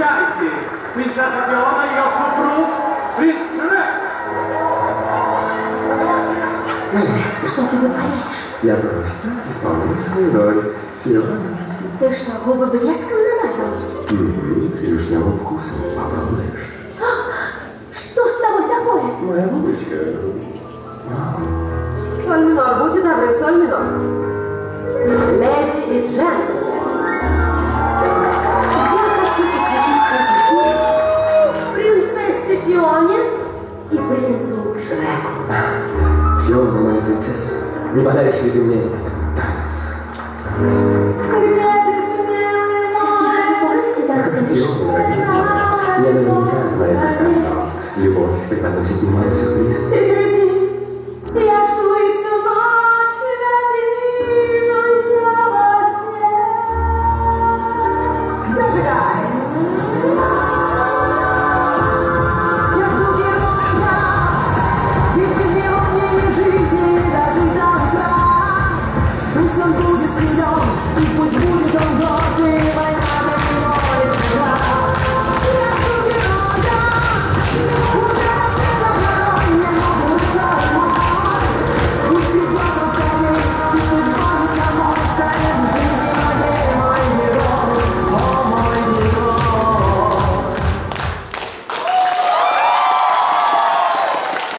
Встречайте, принцесса Фиона и ее супруг, принц Шрек. Что ты вытворяешь? Я просто исполняю свою роль Фиона. Ты что, губы блеском намазал? Угу, вишневым вкусом. Попробуешь? Что с тобой такое? Моя булочка. Соль минор, будьте добры, соль минор. принцу Шреку. Юная моя принцесса, не подаришь ли ты мне этот танец? Когда ты смелый, ты так Я наверняка знаю это одно. Любовь преподносит немало сюрпризов. Я жду и всю ночь тебя вижу я во сне. Зажигай! with who you don't knoware you my